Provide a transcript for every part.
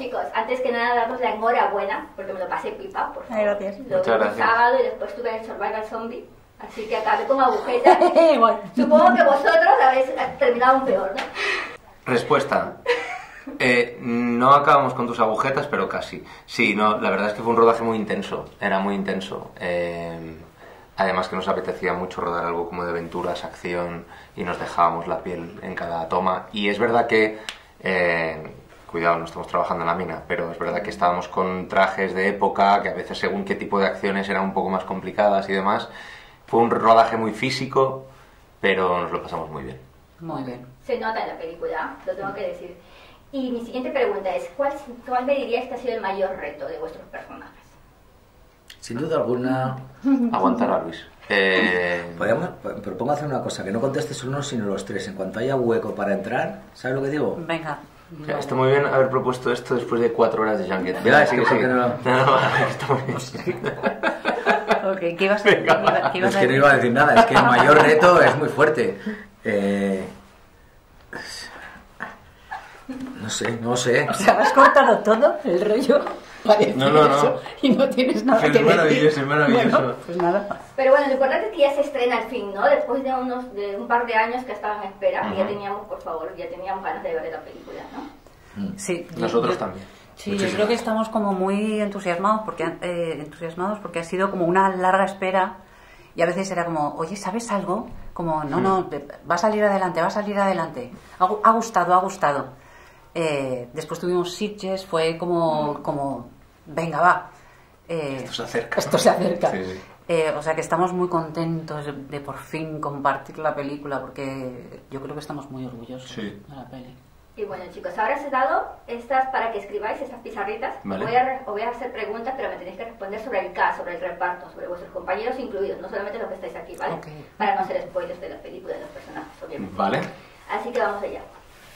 chicos, antes que nada daros la enhorabuena, porque me lo pasé pipa, por favor. Ay, gracias. Lo Muchas vi el gracias. sábado y después tuve el Survival Zombie, así que acabé con agujetas. Igual. Supongo que vosotros habéis terminado un peor, ¿no? Respuesta. Eh, no acabamos con tus agujetas, pero casi. Sí, no, la verdad es que fue un rodaje muy intenso. Era muy intenso. Eh, además que nos apetecía mucho rodar algo como de aventuras, acción y nos dejábamos la piel en cada toma. Y es verdad que, eh, cuidado, no estamos trabajando en la mina, pero es verdad que estábamos con trajes de época que a veces según qué tipo de acciones eran un poco más complicadas y demás. Fue un rodaje muy físico, pero nos lo pasamos muy bien. Muy bien. Se nota en la película, lo tengo que decir. Y mi siguiente pregunta es, ¿cuál, cuál me diríais que ha sido el mayor reto de vuestros personajes? Sin duda alguna. Aguantar a Luis. Eh, Podríamos, propongo hacer una cosa, que no contestes uno sino los tres. En cuanto haya hueco para entrar, ¿sabes lo que digo? Venga. O sea, Está muy bien haber propuesto esto después de cuatro horas de Junket. Que sí que no- no, está muy bien. Ok, ¿qué ibas, qué ibas Es a que no decir? iba a decir nada, es que el mayor reto es muy fuerte. Eh, no sé, no sé. O sea, has cortado todo el rollo para decir No, no, no. eso y no tienes nada Es que decir. maravilloso, es maravilloso. Bueno, pues nada. Pero bueno, lo importante es que ya se estrena al fin, ¿no? Después de unos de un par de años que estaban en espera, y ya teníamos, por favor, ya teníamos ganas de ver la película, ¿no? Sí, yo- Nosotros yo- también. Sí, yo creo que estamos como muy entusiasmados porque, eh, entusiasmados porque ha sido como una larga espera y a veces era como, oye, ¿sabes algo? Como, no, no, va a salir adelante, va a salir adelante. Ha, ha gustado, ha gustado. Eh, después tuvimos Sitges, fue como, como venga, va. Eh, Esto se acerca. Esto se acerca. Sí, sí. Eh, o sea que estamos muy contentos de, por fin compartir la película porque yo creo que estamos muy orgullosos Sí. de la peli. Y bueno, chicos, ahora os he dado estas para que escribáis, estas pizarritas. Vale. Voy, a, os voy a hacer preguntas, pero me tenéis que responder sobre el cast, sobre el reparto, sobre vuestros compañeros incluidos, no solamente los que estáis aquí, ¿vale? Para no hacer spoilers de la película, de los personajes, obviamente. Vale. Así que vamos allá.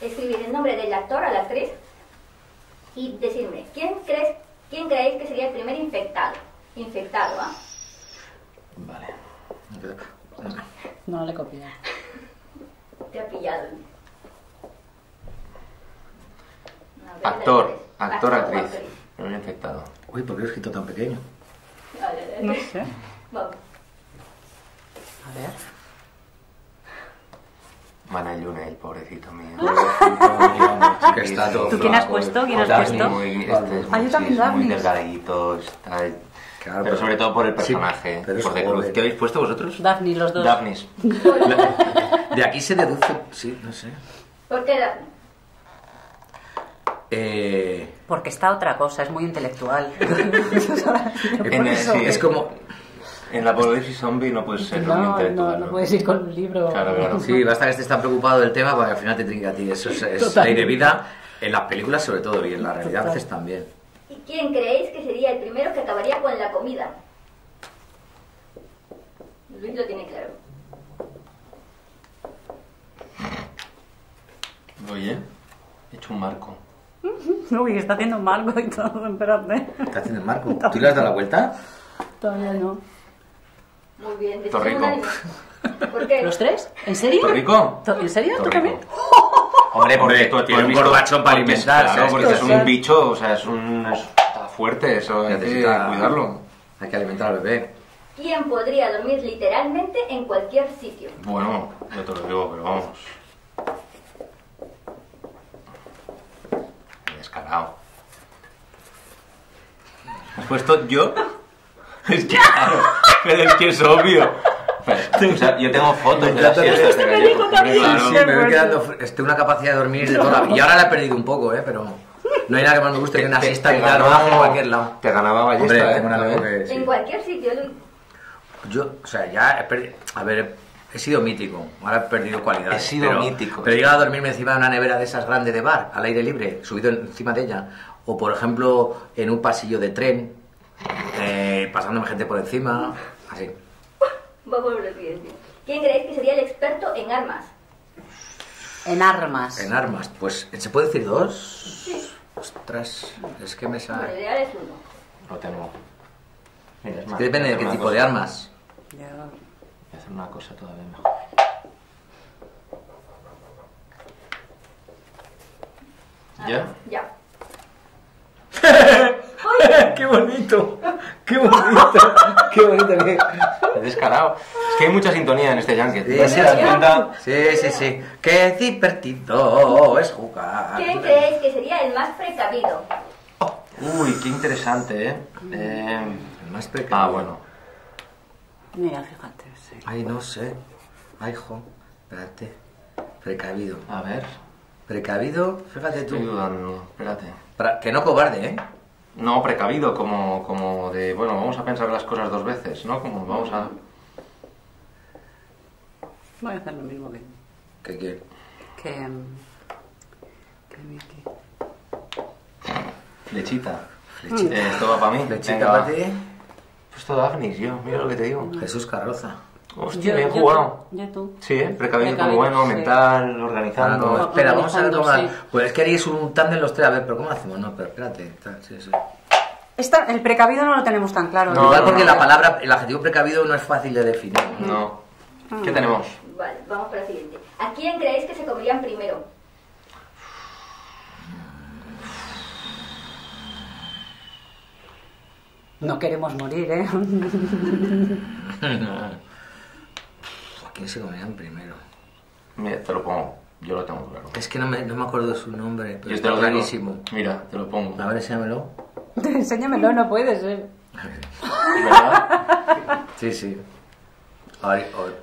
Escribir el nombre del actor o la actriz y decirme, ¿quién, crees, ¿quién creéis que sería el primer infectado? Infectado, ¿ah? Vale. No le copié. Te ha pillado. Actor, actriz. actor, actriz. Me he infectado. Uy, ¿por qué lo he escrito tan pequeño? Vale, vale. No sé. Vamos. A ver. Mana Lunel, pobrecito mío. Que está todo ¿Tú quién has puesto? ¿Quién has Daphne puesto? muy, este es Ah, muy, yo también sí, es muy delgadito, está... Claro, pero pero- sobre todo por el Sí, personaje, pero es por de cruz. ¿Qué habéis puesto vosotros? Daphne, los dos. Daphnis. De aquí se deduce, sí, no sé. ¿Por qué Daphne? Eh, Porque está otra cosa, es muy intelectual. En el- sí, es como, En la apocalipsis zombie no puedes ser muy no, intelectual, no, no puedes ir con un libro. Claro, claro. sí, basta que estés tan preocupado del tema para que al final te trinque a ti. Eso es, es ley de vida en las películas sobre todo y en la realidad a veces también. ¿Y quién creéis que sería el primero que acabaría con la comida? Luis lo tiene claro. Oye, he hecho un marco. Uy, está haciendo un marco y todo, espérate. ¿Estás haciendo el marco? ¿Tú le has dado la vuelta? Todavía no. Muy bien. decís Torrico. ¿Por qué? ¿Los tres? ¿En serio? ¿Torrico? ¿To- ¿En serio? ¿Tú Torrico. también? Hombre, porque Hombre, tú, un gorbachón para alimentar, Claro, ¿sabes? porque es un bicho, o sea, es un... es- está fuerte, eso hay que Necesita- cuidarlo. Hay que alimentar al bebé. ¿Quién podría dormir literalmente en cualquier sitio? Bueno, yo te lo digo, pero vamos. Descarado. ¿Has puesto yo? Es que claro, pero es que es obvio. O sea, yo tengo fotos de las siestas de me gallego, dijo hombre, también. claro. Sí, me voy quedando este, una capacidad de dormir de toda la vida. Y ahora la he perdido un poco, ¿eh? Pero no hay nada que más me guste que una Te- siesta te ganó- rodaje en cualquier lado. Te ganaba ballesta, Hombre, ¿eh? que... sí. En cualquier sitio. Yo, o sea, ya he perdido... A ver, he sido mítico. Ahora he perdido cualidades. He sido pero, mítico. Pero he llegado a dormirme encima de una nevera de esas grandes de bar, al aire libre, subido encima de ella. O, por ejemplo, en un pasillo de tren, eh, pasándome gente por encima. Así. Vamos a ver lo. ¿Quién creéis que sería el experto en armas? En armas. En armas, pues, ¿se puede decir dos? Ostras, es que me sale... lo ideal es uno. Lo tengo. Mira, es Es más, que depende de qué tipo de armas. Ya. Voy a hacer una cosa todavía mejor. ¿Ya? Ya. ¡Qué bonito! ¡Qué bonito! ¡Qué bonito! qué- Es descarado. Es que hay mucha sintonía en este Yankee. Sí, ¿Te sí, das sí. cuenta? Sí, sí, sí. ¡Qué divertido es jugar! ¿Quién creéis que sería el más precavido? Uy, qué interesante, ¿eh? Eh, El más precavido. Ah, bueno. Mira, fíjate, sí. Ay, no sé. Ay, jo. Espérate. Precavido. A ver. Precavido, fíjate Estoy tú. dudando. Espérate. Para- que no cobarde, ¿eh? No, precavido, como, como de, bueno, vamos a pensar las cosas dos veces, ¿no? Como vamos a... Voy a hacer lo mismo que. Que, que... que. mm, que. Flechita. Flechita. Eh, esto va para mí. Flechita para ti. Pues todo Agnis, yo, mira lo que te digo. Jesús Carroza. Hostia, bien jugado. Yo tú. Sí, ¿eh? Precavido, como bueno, sí. mental, Ah, organizando. no, espera, vamos a ver cómo... Sí. Pues es que haréis un tándem los tres. A ver, pero ¿cómo lo hacemos? No, pero espérate. tal, sí, sí. Esta, el precavido no lo tenemos tan claro. No, Igual porque no. la palabra, el adjetivo precavido no es fácil de definir. No. ¿Qué tenemos? Vale, vamos para la siguiente. ¿A quién creéis que se comerían primero? No queremos morir, ¿eh? ¿A quién se comerían primero? Mira, te lo pongo. Yo lo tengo claro. Es que no me, no me acuerdo de su nombre, pero Yo te está lo digo. clarísimo. Mira, te lo pongo. A ver, enséñamelo. Enséñamelo, no puede ser. ¿Verdad? Sí, sí. Ay, ay.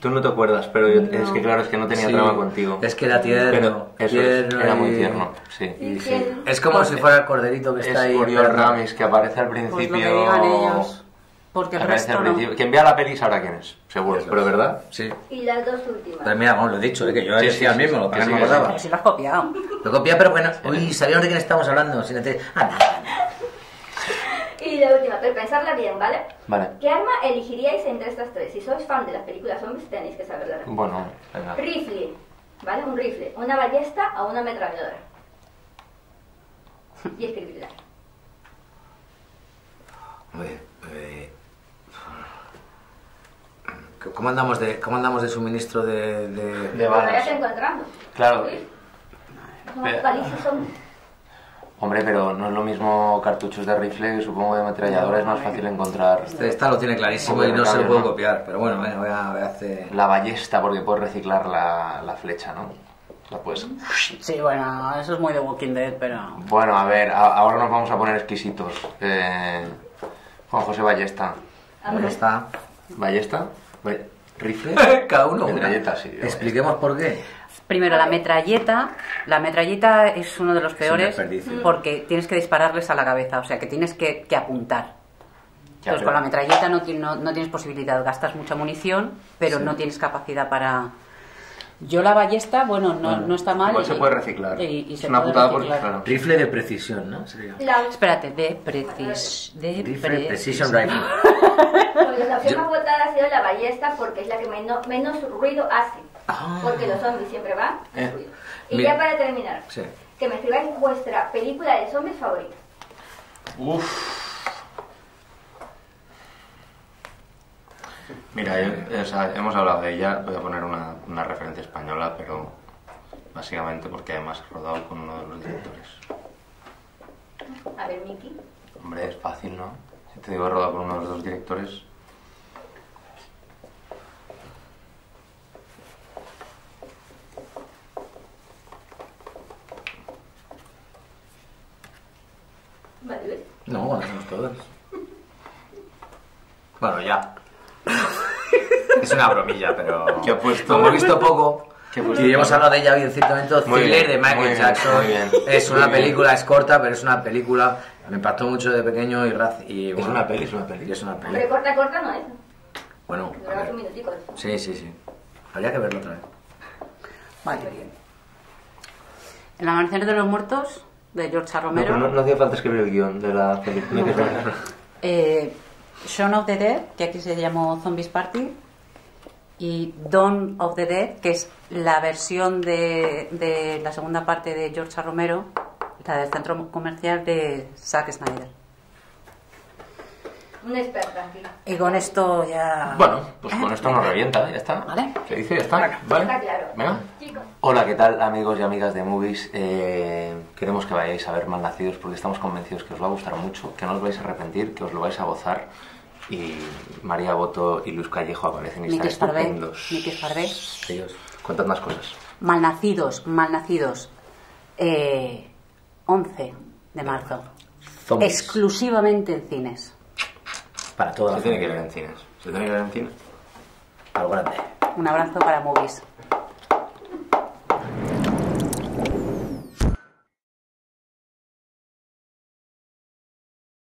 Tú no te acuerdas, pero yo- es que claro, es que no tenía Sí, trama contigo. Es que era tierno. Pero eso es, tierno era y- muy tierno, sí. y sí. ¿Quién? Es como si fuera el corderito que Es está ahí. Oriol. Ramis, que aparece al Pues principio... lo que digan ellos. Porque el Aparece resto al no. principio. Quien vea la peli sabrá quién es, seguro. Pero. ¿verdad? Sí. Y las dos últimas. Pero mira, vamos, lo he dicho, ¿eh? que yo Sí, decía sí, el sí, mismo, sí, lo que que no me sí, que sí. acordaba. Pero si lo has copiado. Lo copia, pero bueno. Uy, ¿sabíamos de quién estamos hablando? Sin hacer- Ah, nada. Y la última, pero pensarla bien, ¿vale? Vale. ¿Qué arma elegiríais entre estas tres? Si sois fan de las películas zombies, tenéis que saberlo. ahora. Bueno, venga. Rifle, ¿vale? Un rifle, una ballesta o una ametralladora. Y escribirla. Oye, eh, ¿Cómo andamos de, cómo andamos de suministro de, de- De balas. encontrando. Claro. Son. Hombre, pero no es lo mismo cartuchos de rifle, que supongo de ametralladora es más fácil encontrar Este- Esta lo tiene clarísimo y no se lo puedo ¿no? copiar, pero bueno, venga, voy a, voy a hacer... la ballesta porque puedes reciclar la, la flecha, ¿no? La puedes... Sí, bueno, eso es muy de Walking Dead, pero. Bueno, a ver, a- ahora nos vamos a poner exquisitos. Eh, Juan José Ballesta. Ahí está. ¿Ballesta? ¿Rifle? Cada uno. Metralleta, sí. Expliquemos por qué. Primero, la metralleta. La metralleta es uno de los peores desperdicio. porque tienes que dispararles a la cabeza, o sea que tienes que, que apuntar. Ya, Entonces, pero- con la metralleta no, no, no tienes posibilidad, gastas mucha munición, pero no tienes capacidad para. Yo la ballesta, bueno, no, no está mal. Igual se puede reciclar. y- y es se una puede putada porque, claro. Rifle de precisión, ¿no? Sería. La, Espérate, de precis... De Rifle pre- Precision Rifle. pues la opción más votada ha sido la ballesta porque es la que menos, menos ruido hace. Ah. Porque los zombies siempre van Eh. ruido. Y Mira. ya para terminar, Sí. que me escribáis vuestra película de zombies favorita. Uf. Mira, yo- o sea, hemos hablado de ella, voy a poner una, una referencia española, pero básicamente porque además he rodado con uno de los directores. A ver, Miki. Hombre, es fácil, ¿no? Te digo he rodado con uno de los dos directores. Vale. No, conocemos todos. Bueno, ya. Es una bromilla, pero. ¿Qué ha puesto? Como he visto poco. Y hemos hablado de ella hoy en cierto momento. Muy Thriller bien, de Michael muy bien, Jackson. muy bien, es muy una bien. película, es corta, pero es una película. Me impactó mucho de pequeño y. raz- y Es bueno, una peli, es una peli. es una peli. corta, corta no es. Bueno, a Dura ver. un minutico. Sí, sí, sí. Habría que verlo otra vez. Vale. El amanecer de los muertos, de George A. No, Romero. pero no, no hacía falta escribir el guion de la película. Eh, Shaun of the Dead, que aquí se llamó Zombies Party, y Dawn of the Dead, que es la versión de, de la segunda parte de George A. Romero, del centro comercial de Zack Snyder. una experta aquí. Y con esto ya... Bueno, pues con esto nos revienta, ya está. Vale. Se dice, ya está. ¿Vale? Está claro. Venga. Chicos. Hola, ¿qué tal amigos y amigas de Movies? Eh, queremos que vayáis a ver Malnacidos porque estamos convencidos que os va a gustar mucho, que no os vais a arrepentir, que os lo vais a gozar. Y María Boto y Luis Callejo aparecen y están estupendos. Miki Esparvé. Ellos. Cuentad más cosas. Malnacidos, malnacidos. Eh, 11 de marzo. Zombies. Exclusivamente en cines. Para toda la Se tiene que ver en cines. Se tiene que ver en cines. A lo grande. Un abrazo para Movies.